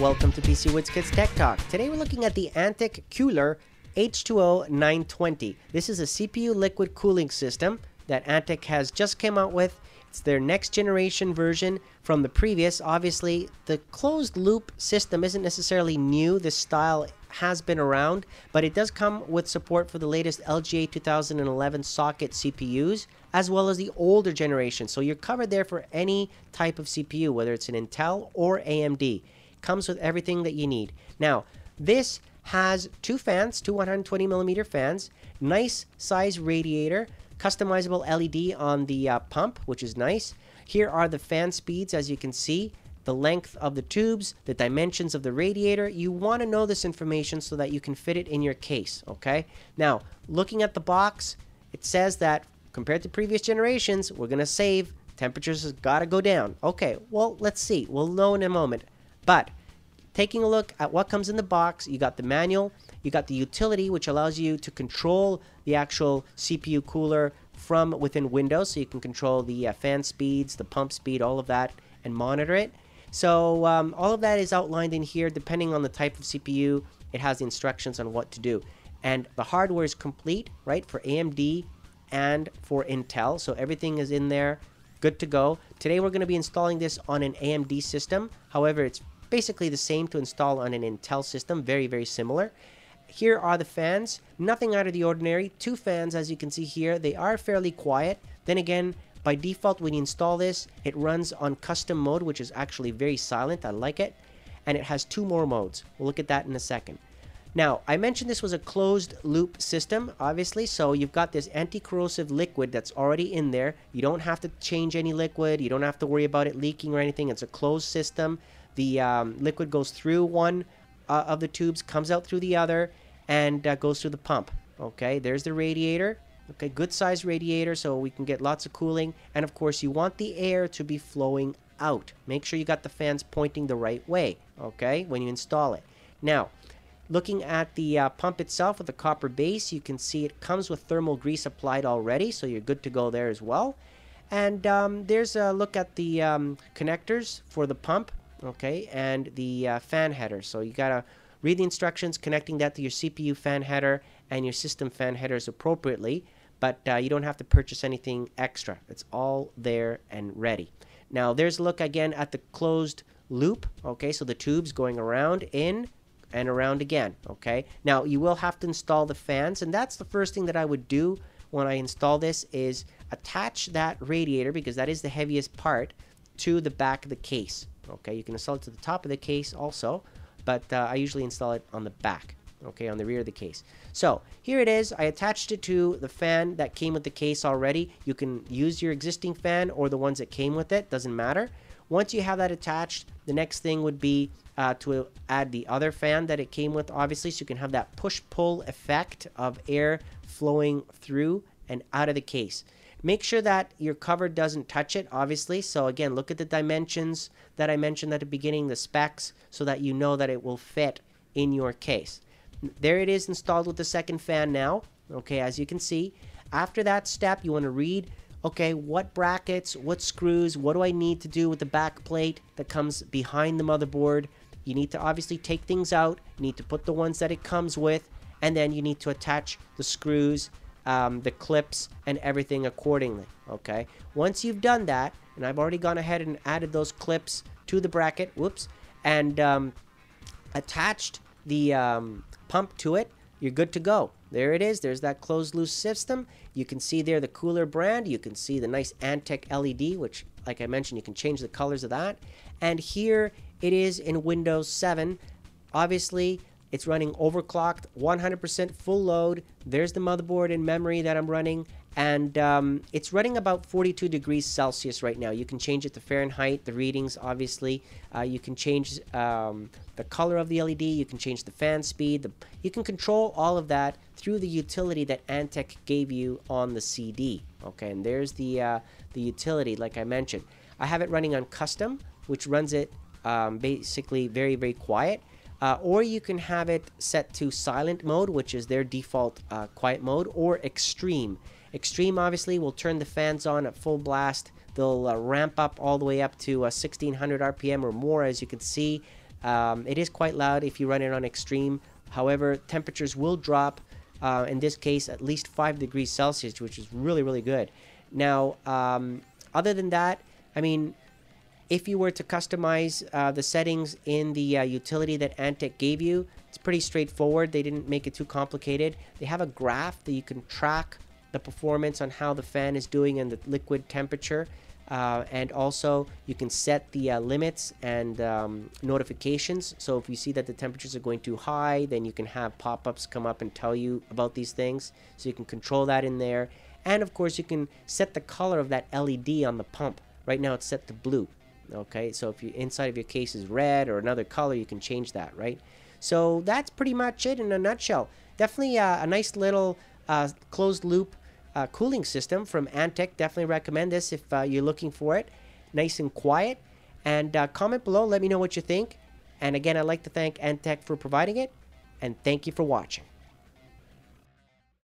Welcome to PC Wiz Kids Tech Talk. Today we're looking at the Antec Kühler H2O 920. This is a CPU liquid cooling system that Antec has just came out with. It's their next generation version from the previous. Obviously, the closed loop system isn't necessarily new. This style has been around, but it does come with support for the latest LGA 2011 socket CPUs as well as the older generation. So you're covered there for any type of CPU, whether it's an Intel or AMD. Comes with everything that you need. Now, this has two fans, two 120 millimeter fans, nice size radiator, customizable LED on the uh, pump, which is nice. Here are the fan speeds, as you can see, the length of the tubes, the dimensions of the radiator. You want to know this information so that you can fit it in your case, okay? Now, looking at the box, it says that compared to previous generations, we're going to save. Temperatures has got to go down. Okay, well, let's see. We'll know in a moment. But taking a look at what comes in the box, you got the manual, you got the utility, which allows you to control the actual CPU cooler from within Windows. So you can control the uh, fan speeds, the pump speed, all of that, and monitor it. So um, all of that is outlined in here. Depending on the type of CPU, it has the instructions on what to do. And the hardware is complete, right, for AMD and for Intel. So everything is in there, good to go. Today we're going to be installing this on an AMD system. However, it's basically the same to install on an Intel system, very, very similar. Here are the fans, nothing out of the ordinary. Two fans, as you can see here, they are fairly quiet. Then again, by default, when you install this, it runs on custom mode, which is actually very silent. I like it. And it has two more modes. We'll look at that in a second. Now, I mentioned this was a closed loop system, obviously, so you've got this anti-corrosive liquid that's already in there. You don't have to change any liquid. You don't have to worry about it leaking or anything. It's a closed system. The um, liquid goes through one uh, of the tubes, comes out through the other, and uh, goes through the pump. Okay, there's the radiator. Okay, good size radiator so we can get lots of cooling. And of course, you want the air to be flowing out. Make sure you got the fans pointing the right way, okay, when you install it. Now, Looking at the uh, pump itself with the copper base, you can see it comes with thermal grease applied already, so you're good to go there as well. And um, there's a look at the um, connectors for the pump, okay, and the uh, fan header. So you gotta read the instructions, connecting that to your CPU fan header and your system fan headers appropriately, but uh, you don't have to purchase anything extra. It's all there and ready. Now there's a look again at the closed loop, okay, so the tubes going around in and around again, okay? Now, you will have to install the fans, and that's the first thing that I would do when I install this is attach that radiator, because that is the heaviest part, to the back of the case, okay? You can install it to the top of the case also, but uh, I usually install it on the back, okay, on the rear of the case. So, here it is. I attached it to the fan that came with the case already. You can use your existing fan or the ones that came with it, doesn't matter. Once you have that attached, the next thing would be uh, to add the other fan that it came with, obviously, so you can have that push-pull effect of air flowing through and out of the case. Make sure that your cover doesn't touch it, obviously. So again, look at the dimensions that I mentioned at the beginning, the specs, so that you know that it will fit in your case. There it is installed with the second fan now. Okay, as you can see. After that step, you want to read, okay, what brackets, what screws, what do I need to do with the back plate that comes behind the motherboard you need to obviously take things out. You need to put the ones that it comes with. And then you need to attach the screws, um, the clips, and everything accordingly. Okay. Once you've done that, and I've already gone ahead and added those clips to the bracket. Whoops. And um, attached the um, pump to it. You're good to go. There it is. There's that closed loop system. You can see there the cooler brand. You can see the nice Antec LED, which, like I mentioned, you can change the colors of that. And here it is in Windows 7. Obviously, it's running overclocked, 100% full load. There's the motherboard and memory that I'm running. And um, it's running about 42 degrees Celsius right now. You can change it to Fahrenheit, the readings, obviously. Uh, you can change um, the color of the LED. You can change the fan speed. The, you can control all of that through the utility that Antec gave you on the CD. Okay, and there's the, uh, the utility, like I mentioned. I have it running on custom, which runs it um, basically very, very quiet. Uh, or you can have it set to silent mode, which is their default uh, quiet mode, or extreme. Extreme obviously will turn the fans on at full blast. They'll uh, ramp up all the way up to 1600 uh, RPM or more, as you can see. Um, it is quite loud if you run it on extreme. However, temperatures will drop. Uh, in this case, at least five degrees Celsius, which is really really good. Now, um, other than that, I mean, if you were to customize uh, the settings in the uh, utility that Antec gave you, it's pretty straightforward. They didn't make it too complicated. They have a graph that you can track the performance on how the fan is doing and the liquid temperature. Uh, and also, you can set the uh, limits and um, notifications. So, if you see that the temperatures are going too high, then you can have pop ups come up and tell you about these things. So, you can control that in there. And of course, you can set the color of that LED on the pump. Right now, it's set to blue. Okay, so if you inside of your case is red or another color, you can change that, right? So that's pretty much it in a nutshell. Definitely uh, a nice little uh, closed loop uh, cooling system from Antec. Definitely recommend this if uh, you're looking for it. Nice and quiet. And uh, comment below, let me know what you think. And again, I'd like to thank Antec for providing it. And thank you for watching.